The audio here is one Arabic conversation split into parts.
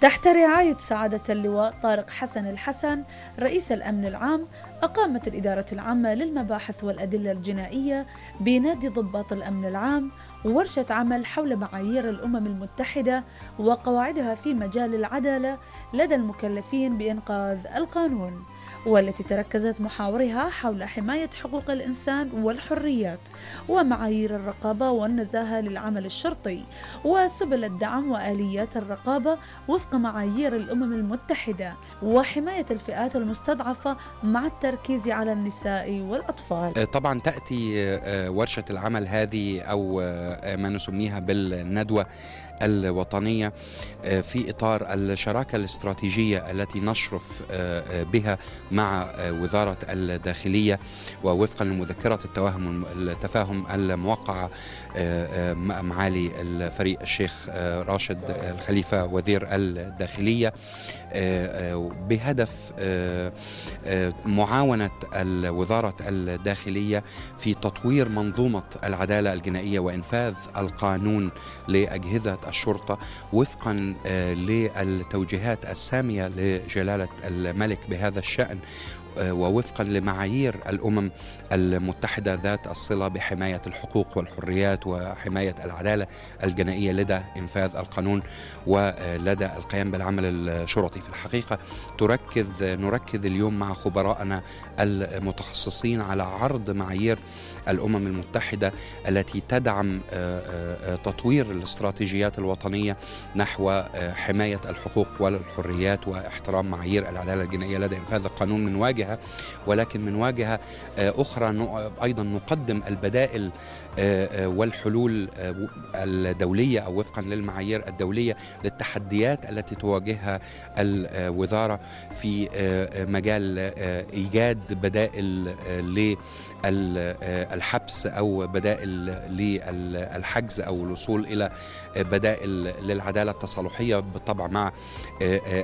تحت رعاية سعادة اللواء طارق حسن الحسن رئيس الأمن العام أقامت الإدارة العامة للمباحث والأدلة الجنائية بنادي ضباط الأمن العام ورشة عمل حول معايير الأمم المتحدة وقواعدها في مجال العدالة لدى المكلفين بإنقاذ القانون. والتي تركزت محاورها حول حماية حقوق الإنسان والحريات ومعايير الرقابة والنزاهة للعمل الشرطي وسبل الدعم وآليات الرقابة وفق معايير الأمم المتحدة وحماية الفئات المستضعفة مع التركيز على النساء والأطفال. طبعا تأتي ورشة العمل هذه أو ما نسميها بالندوة الوطنية في إطار الشراكة الاستراتيجية التي نشرف بها مع وزارة الداخلية ووفقا لمذكرة التوهم التفاهم الموقعة مع معالي الفريق الشيخ راشد الخليفة وزير الداخلية. بهدف معاونة وزارة الداخلية في تطوير منظومة العدالة الجنائية وإنفاذ القانون لأجهزة الشرطة وفقا للتوجيهات السامية لجلالة الملك بهذا الشأن. ووفقا لمعايير الأمم المتحدة ذات الصلة بحماية الحقوق والحريات وحماية العدالة الجنائية لدى إنفاذ القانون ولدى القيام بالعمل الشرطي. في الحقيقة تركز نركز اليوم مع خبرائنا المتخصصين على عرض معايير الأمم المتحدة التي تدعم تطوير الاستراتيجيات الوطنية نحو حماية الحقوق والحريات واحترام معايير العدالة الجنائية لدى إنفاذ القانون. من واجهة ولكن من واجهة أخرى أيضا نقدم البدائل والحلول الدولية أو وفقا للمعايير الدولية للتحديات التي تواجهها الوزارة في مجال إيجاد بدائل للحبس أو بدائل للحجز أو الوصول إلى بدائل للعدالة التصالحية بالطبع مع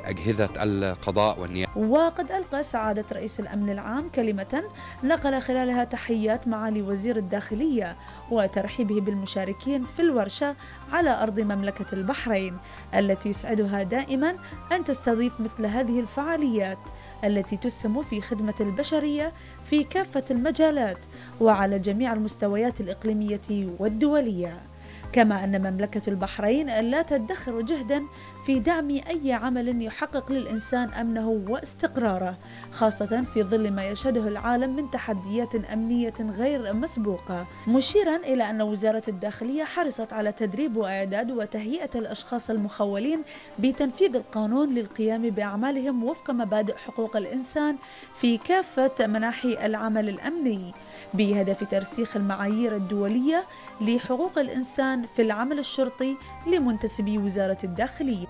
أجهزة القضاء والنيابة. وقد ألقى سعادة رئيس الأمن العام كلمة نقل خلالها تحيات معالي وزير الداخلية وترحيبه بالمشاركين في الورشة على أرض مملكة البحرين التي يسعدها دائما أن تستضيف مثل هذه الفعاليات التي تسهم في خدمة البشرية في كافة المجالات وعلى جميع المستويات الإقليمية والدولية. كما أن مملكة البحرين لا تدخر جهدا في دعم أي عمل يحقق للإنسان أمنه واستقراره خاصة في ظل ما يشهده العالم من تحديات أمنية غير مسبوقة. مشيرا إلى أن وزارة الداخلية حرصت على تدريب وإعداد وتهيئة الأشخاص المخولين بتنفيذ القانون للقيام بأعمالهم وفق مبادئ حقوق الإنسان في كافة مناحي العمل الأمني. بهدف ترسيخ المعايير الدولية لحقوق الإنسان في العمل الشرطي لمنتسبي وزارة الداخلية.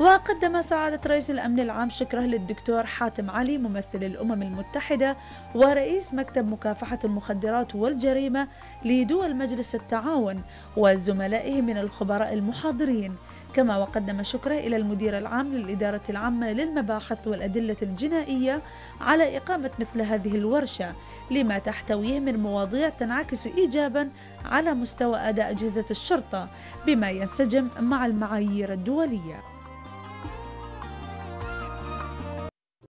وقدم سعادة رئيس الأمن العام شكره للدكتور حاتم علي ممثل الأمم المتحدة ورئيس مكتب مكافحة المخدرات والجريمة لدول مجلس التعاون وزملائه من الخبراء المحاضرين. كما وقدم شكره إلى المدير العام للإدارة العامة للمباحث والأدلة الجنائية على إقامة مثل هذه الورشة لما تحتويه من مواضيع تنعكس إيجابا على مستوى أداء أجهزة الشرطة بما ينسجم مع المعايير الدولية.